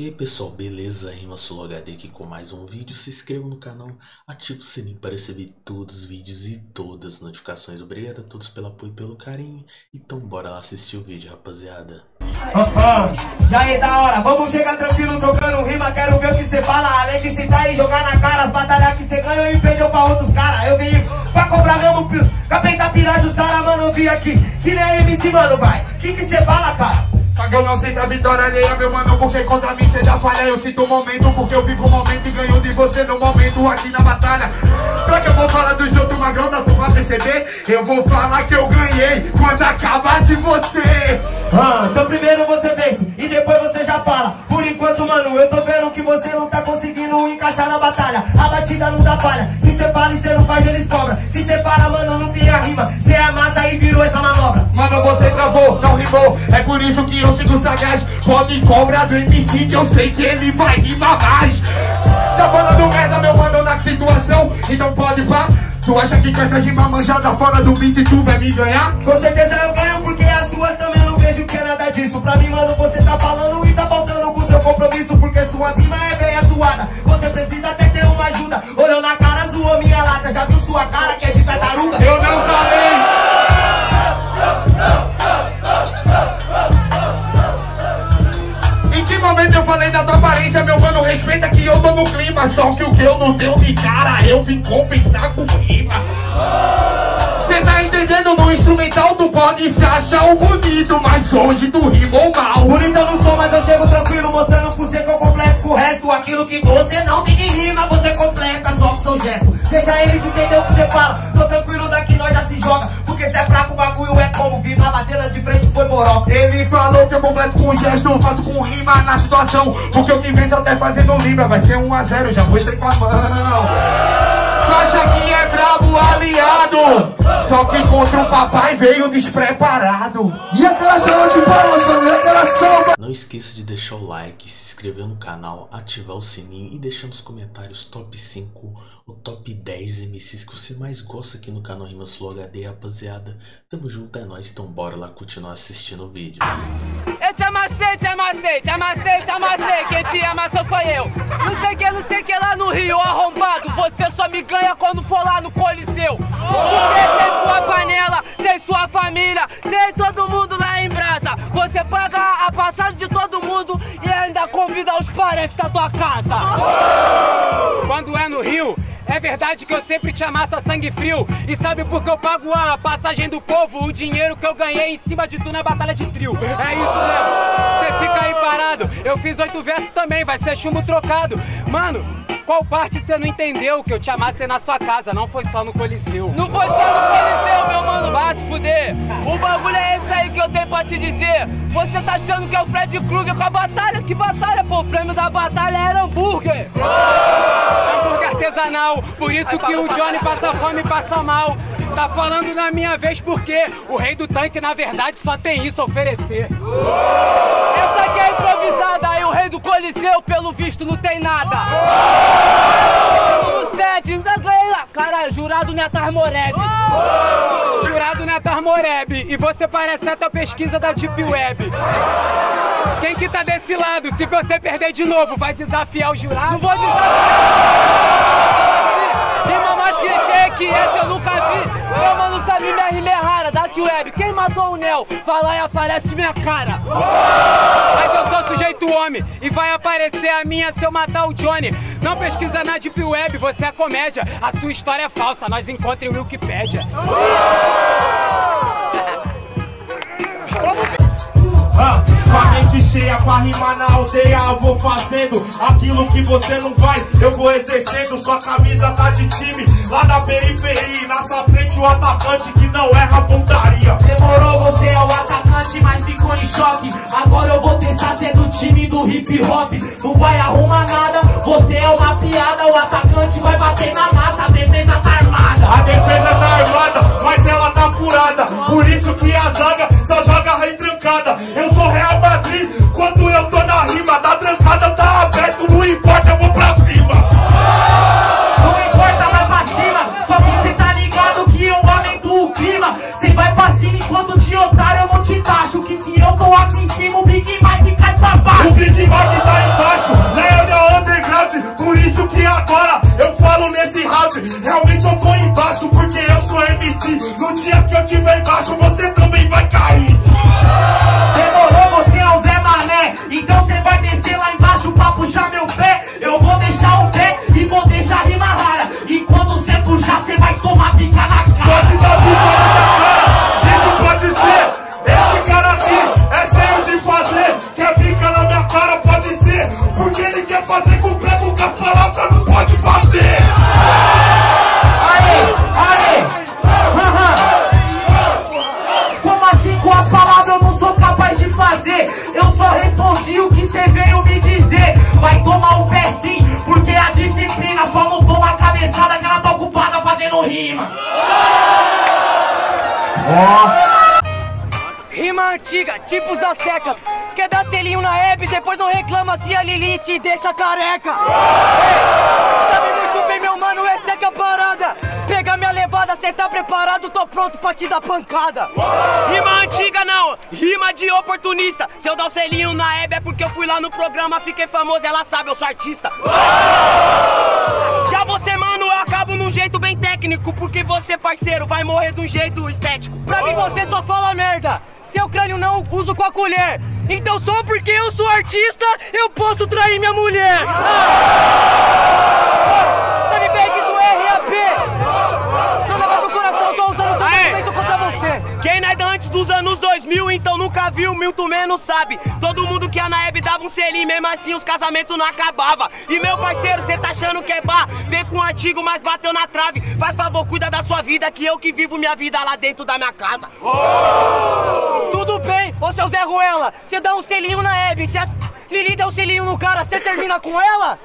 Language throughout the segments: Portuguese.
E aí pessoal, beleza? Rima HD aqui com mais um vídeo. Se inscreva no canal, ative o sininho para receber todos os vídeos e todas as notificações. Obrigado a todos pelo apoio e pelo carinho. Então bora lá assistir o vídeo, rapaziada. E aí da hora, vamos chegar tranquilo trocando rima. Quero ver o que você fala, além de citar e jogar na cara as batalhas que você ganhou e perdeu pra outros caras. Eu vim pra cobrar ramo, capeta piraju, Sara, mano, eu vim aqui. Que nem MC, mano, vai. Que que você fala, cara? Eu não sinto a vitória alheia, meu mano, porque contra mim cê já falha. Eu sinto o momento, porque eu vivo o momento e ganho de você no momento aqui na batalha. Pra que eu vou falar dos outros magrão, dá tu pra perceber? Eu vou falar que eu ganhei quando acabar de você. Ah, então primeiro você vence e depois você já fala. Por enquanto, mano, eu tô vendo que você não tá conseguindo encaixar na batalha. A batida não dá falha. Se cê fala e cê não faz, eles cobram. Se cê para, mano, não tem a rima. Cê amassa e virou essa manobra. Mano, você travou, não rimou. É por isso que eu sigo sagaz. Pode cobrar do MC que eu sei que ele vai rimar mais. Tá falando merda, meu mano, na situação. Então pode vá. Tu acha que com essa rima manjada fora do beat tu vai me ganhar? Com certeza eu ganho porque as suas também não vejo que é nada disso. Pra mim, mano, você tá falando e tá faltando com seu compromisso. Porque sua rima é bem zoada. Você precisa até ter uma ajuda. Olhou na cara, Respeita que eu tô no clima. Só que o que eu não deu de cara, eu vim compensar com rima. Cê tá entendendo? No instrumental tu pode se achar o bonito, mas hoje tu rimou mal. Bonito eu não sou, mas eu chego tranquilo, mostrando pro você que eu completo com o resto. Aquilo que você não tem de rima, você completa só com seu gesto. Deixa eles entender o que você fala. Tô tranquilo de frente foi moroca. Ele falou que eu completo com gesto, faço com rima na situação. Porque eu me venço até fazendo libra, vai ser 1 a 0 já mostrei com a mão. Tu acha que é brabo aliado? Só que contra o papai veio despreparado. E aquela salva de palmas, família, aquela salva. Não esqueça de deixar o like, se inscrever no canal, ativar o sininho e deixar nos comentários top 5 ou top 10 MCs que você mais gosta aqui no canal Rimas Flow HD, rapaziada. Tamo junto, é nóis, então bora lá continuar assistindo o vídeo. Eu te amassei, te amassei, te amassei, te amassei. Quem te amassou foi eu. Não sei que, não sei que lá no Rio, arrombado. Você só me ganha quando for lá no Coliseu. Porque tem sua panela, tem sua família, tem todo mundo lá em brasa. Você paga a passagem de todo mundo e ainda convida os parentes da tua casa. Quando é no Rio, é verdade que eu sempre te amassa sangue frio. E sabe por que eu pago a passagem do povo? O dinheiro que eu ganhei em cima de tu na batalha de trio. É isso mesmo. Você fica aí parado. Eu fiz oito versos também, vai ser chumbo trocado. Mano, qual parte você não entendeu que eu te amassei na sua casa? Não foi só no Coliseu. Não foi só no Coliseu, meu mano. Vai se fuder. O bagulho é esse aí que eu tenho pra te dizer. Você tá achando que é o Fred Krueger com a batalha? Que batalha, pô? O prêmio da batalha era hambúrguer. Hambúrguer artesanal. Por isso que o Johnny passa fome e passa mal. Tá falando na minha vez porque o rei do tanque, na verdade, só tem isso a oferecer. Aqui é improvisada, aí o rei do Coliseu, pelo visto, não tem nada. Cara, jurado Netar Moreb. Jurado Netar Moreb. E você parece até a pesquisa da Deep Web. Quem que tá desse lado? Se você perder de novo, vai desafiar o jurado? Não vou desafiar. Que essa eu nunca vi. Meu mano sabe minha rima rara, Dark Web. Quem matou o Nel? Fala e aparece minha cara. Mas eu sou sujeito homem e vai aparecer a minha se eu matar o Johnny. Não pesquisa na Deep Web, você é comédia. A sua história é falsa, nós encontrem o Wikipédia. Ah, com a mente cheia pra rimar na aldeia, eu vou fazendo aquilo que você não vai, eu vou exercendo. Sua camisa tá de time lá na periferia, e na sua frente o atacante que não erra pontaria. Demorou, você é o atacante, mas ficou em choque. Agora eu vou testar ser do time do hip hop. Não vai arrumar nada, você é uma piada. O atacante vai bater na massa, a defesa tá armada. A defesa tá armada, mas ela tá furada. Por isso que a zaga que agora eu falo nesse round. Realmente eu tô embaixo porque eu sou MC. No dia que eu tiver embaixo, você também vai cair. Demorou, você é o Zé Mané. Então você vai descer lá embaixo pra puxar meu pé. Eu vou deixar o pé e vou deixar rima rara. E quando você puxar, você vai tomar pica na Rima antiga, tipos das secas. Quer dar selinho na Hebe, depois não reclama se a Lili te deixa careca. Sabe muito bem, meu mano, essa é é a parada. Pega minha levada, cê tá preparado, tô pronto pra te dar pancada. Rima antiga não, rima de oportunista. Se eu dar o selinho na Hebe é porque eu fui lá no programa, fiquei famoso, ela sabe, eu sou artista. Porque você, parceiro, vai morrer de um jeito estético. Pra mim você só fala merda. Seu crânio não uso com a colher. Então só porque eu sou artista, eu posso trair minha mulher. Sabe bem que isso é RAP. Não leva pro coração, tô usando seu Aê! sentimento contra você. Quem não é da antes dos anos 2000, então nunca viu, muito menos sabe. Todo mundo que a Naeb dava um selinho, mesmo assim os casamentos não acabava. E meu parceiro, cê tá achando que é bar? Vem com o antigo, mas bateu na trave. Faz favor, cuida da sua vida, que eu que vivo minha vida lá dentro da minha casa. Tudo bem, ô seu Zé Ruela, você dá um selinho na Hebe, se a Lili der um selinho no cara, você termina com ela?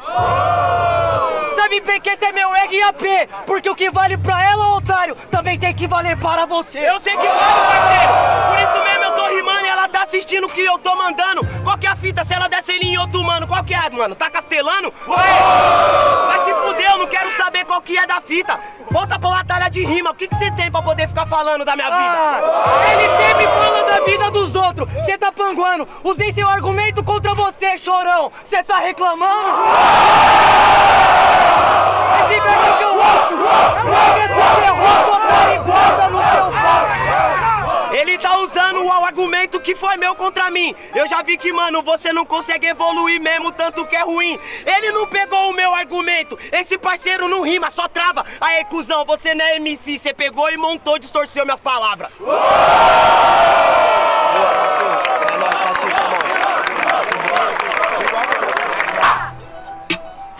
Sabe bem que esse é meu RAP, porque o que vale pra ela, otário, também tem que valer para você. Eu sei que vale, parceiro. Por isso mesmo eu tô rimando e ela tá assistindo o que eu tô mandando. Qual que é a fita? Se ela der selinho em outro mano, qual que é, mano? Tá castelando? Ué, vai se fuder, que é da fita. Volta pra batalha de rima. O que que você tem pra poder ficar falando da minha vida? Ah, ele sempre fala da vida dos outros. Você tá panguando. Usei seu argumento contra você, chorão. Você tá reclamando? Esse verbo que eu ouço. Porque você errou, botar e guarda no seu. Ele tá usando o argumento que foi meu contra mim. Eu já vi que, mano, você não consegue evoluir mesmo, tanto que é ruim. Ele não pegou o meu argumento. Esse parceiro não rima, só trava. Aí, cuzão, você não é MC. Você pegou e montou, distorceu minhas palavras.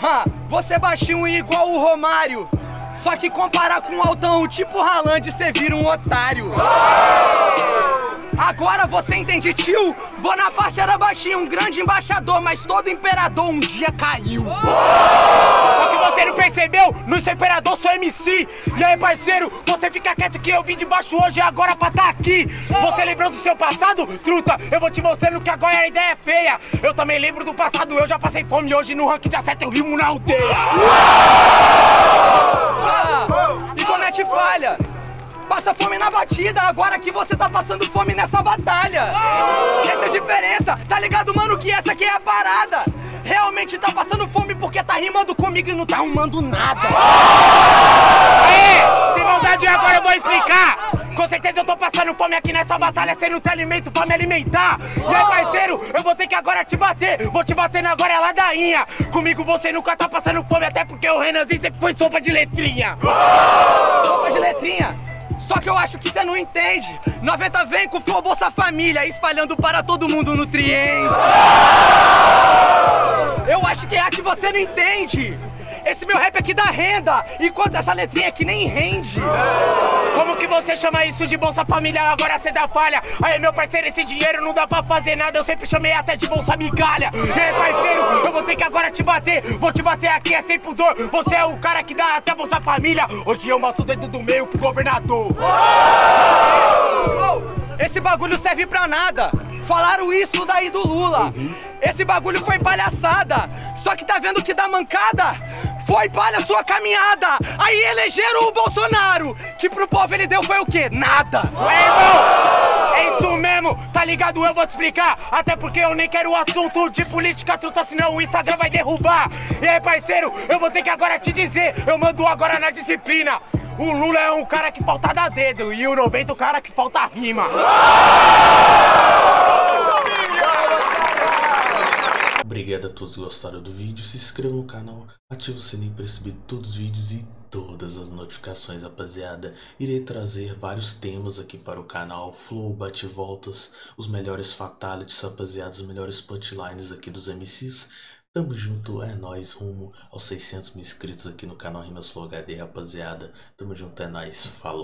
Ha, você é baixinho igual o Romário. Só que comparar com um altão tipo Haaland, você vira um otário. Agora você entende, tio? Bonaparte era baixinho, um grande embaixador, mas todo imperador um dia caiu. Só que você não percebeu? No seu imperador sou MC. E aí, parceiro, você fica quieto que eu vim de baixo hoje e agora pra tá aqui. Você lembrou do seu passado? Truta, eu vou te mostrando que agora a ideia é feia. Eu também lembro do passado, eu já passei fome e hoje no ranking de acerto eu rimo na aldeia. Ah, e comete falha. Passa fome na batida, agora que você tá passando fome nessa batalha. Essa é a diferença, tá ligado, mano? Que essa aqui é a parada. Realmente tá passando fome porque tá rimando comigo e não tá arrumando nada. Aê! Sem maldade, agora eu vou explicar. Com certeza eu tô passando fome aqui nessa batalha, sem não ter alimento pra me alimentar. E aí, parceiro, eu vou ter que agora te bater. Vou te bater na agora é ladainha. Comigo você nunca tá passando fome, até porque o Renanzinho sempre foi sopa de letrinha. Sopa de letrinha. Só que eu acho que você não entende. 90 vem com Flow Bolsa Família, espalhando para todo mundo nutriente. Eu acho que é a que você não entende. Rap aqui dá renda, enquanto essa letrinha aqui nem rende. Como que você chama isso de Bolsa Família? Agora cê dá falha. Aí, meu parceiro, esse dinheiro não dá pra fazer nada. Eu sempre chamei até de Bolsa Migalha. E aí, parceiro, eu vou ter que agora te bater. Vou te bater aqui, é sem pudor. Você é o cara que dá até Bolsa Família. Hoje eu mostro o dedo do meio pro governador. Esse bagulho serve pra nada. Falaram isso daí do Lula. Esse bagulho foi palhaçada. Só que tá vendo que dá mancada? Foi palha sua caminhada! Aí elegeram o Bolsonaro! Que pro povo ele deu foi o quê? Nada! Ué, irmão! É isso mesmo, tá ligado? Eu vou te explicar. Até porque eu nem quero o assunto de política truta, senão o Instagram vai derrubar. E aí, parceiro, eu vou ter que agora te dizer. Eu mando agora na disciplina. O Lula é um cara que falta dar dedo e o 90 o cara que falta rima. Obrigado a todos que gostaram do vídeo, se inscreva no canal, ative o sininho para receber todos os vídeos e todas as notificações, rapaziada. Irei trazer vários temas aqui para o canal, flow, bate-voltas, os melhores fatalities, rapaziada, os melhores punchlines aqui dos MCs. Tamo junto, é nóis, rumo aos 600 mil inscritos aqui no canal Rimas Flow HD, rapaziada. Tamo junto, é nóis, falou.